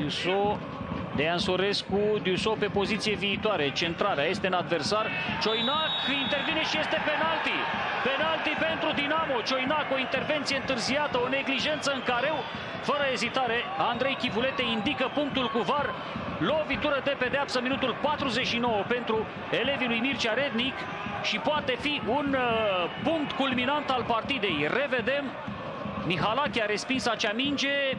Duso, Dean Sorescu, Duso pe poziție viitoare, centrarea este în adversar, Cioinac intervine și este penalti. Penalti pentru Dinamo, Cioinac o intervenție întârziată, o neglijență în careu, fără ezitare, Andrei Chivulete indică punctul cu var, lovitură de pedeapsă, minutul 49 pentru elevii lui Mircea Rednic. Și poate fi un uh, punct culminant al partidei. Revedem, Mihalache a respins acea minge,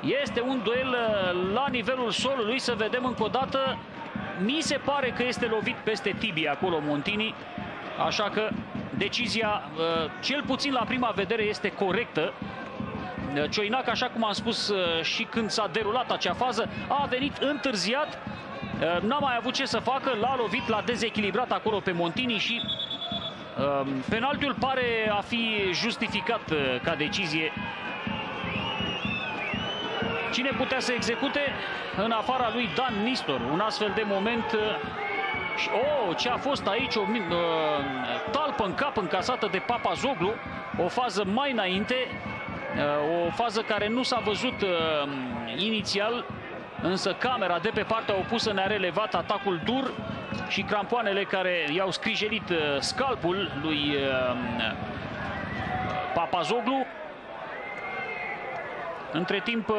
este un duel uh, la nivelul solului, să vedem încă o dată. Mi se pare că este lovit peste tibia acolo Montini, așa că decizia, uh, cel puțin la prima vedere, este corectă. Uh, Cioinac, așa cum am spus și când s-a derulat acea fază, a venit întârziat, n-a mai avut ce să facă, l-a lovit, l-a dezechilibrat acolo pe Montini și penaltiul pare a fi justificat ca decizie Cine putea să execute în afara lui Dan Nistor? Un astfel de moment... Uh, oh, ce a fost aici? O uh, talpă în cap încasată de Papa Zoglu. O fază mai înainte. Uh, o fază care nu s-a văzut uh, inițial. Însă camera de pe partea opusă ne-a relevat atacul dur și crampoanele care i-au scrijelit uh, scalpul lui uh, Papazoglu. Între timp, uh,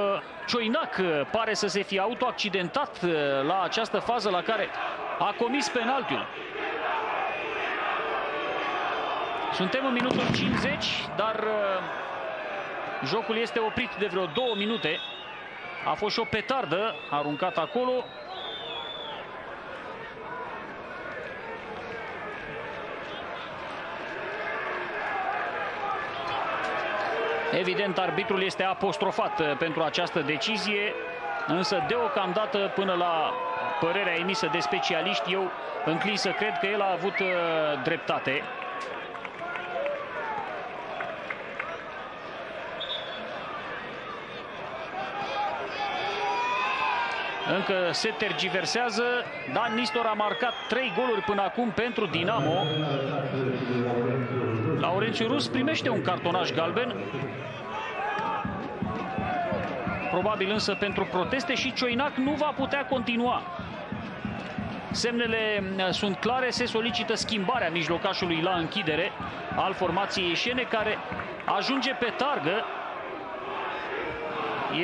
Cioinac uh, pare să se fie autoaccidentat uh, la această fază la care a comis penaltiul. Suntem în minutul 50, dar jocul este oprit de vreo două minute. A fost și o petardă aruncată acolo. Evident, arbitrul este apostrofat uh, pentru această decizie, însă deocamdată până la părerea emisă de specialiști, eu înclin să cred că el a avut uh, dreptate. Încă se tergiversează. Dan Nistor a marcat 3 goluri până acum pentru Dinamo. Laurențiu Rus primește un cartonaj galben. Probabil însă pentru proteste și Cioinac nu va putea continua. Semnele uh, sunt clare, se solicită schimbarea mijlocașului la închidere al formației ieșene care ajunge pe targă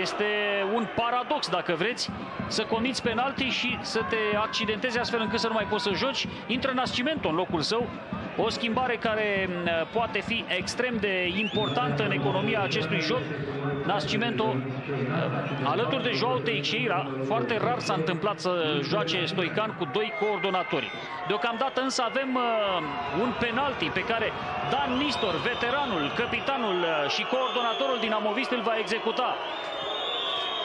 este un paradox, dacă vreți, să comiți penalti și să te accidentezi astfel încât să nu mai poți să joci. Intră Nascimento în locul său, o schimbare care poate fi extrem de importantă în economia acestui joc. Nascimento, alături de Joao Teixeira, foarte rar s-a întâmplat să joace Stoican cu doi coordonatori. Deocamdată însă avem uh, un penalti pe care Dan Nistor, veteranul, capitanul uh, și coordonatorul dinamovist îl va executa.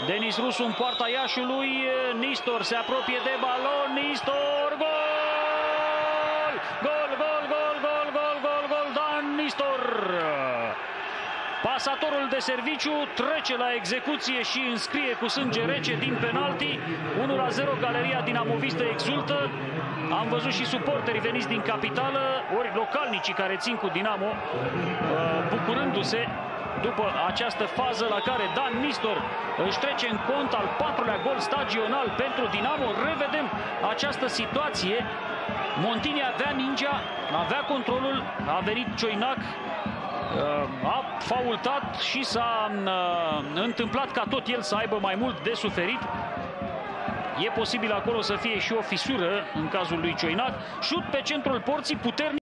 Denis Rusu în poarta Iașului, Nistor se apropie de balon, Nistor, gol! Gol, gol, gol, gol, gol, gol, gol, Dan Nistor! Pasatorul de serviciu trece la execuție și înscrie cu sânge rece din penalti. 1-0, galeria dinamovistă exultă. Am văzut și suporterii veniți din capitală, ori localnicii care țin cu Dinamo, uh, bucurându-se după această fază la care Dan Nistor își trece în cont al patrulea gol stagional pentru Dinamo. Revedem această situație. Montini avea mingea, avea controlul, a venit Cioinac, uh, a faultat și s-a uh, întâmplat ca tot el să aibă mai mult de suferit. E posibil acolo să fie și o fisură în cazul lui Cioinac. Șut pe centrul porții puternic.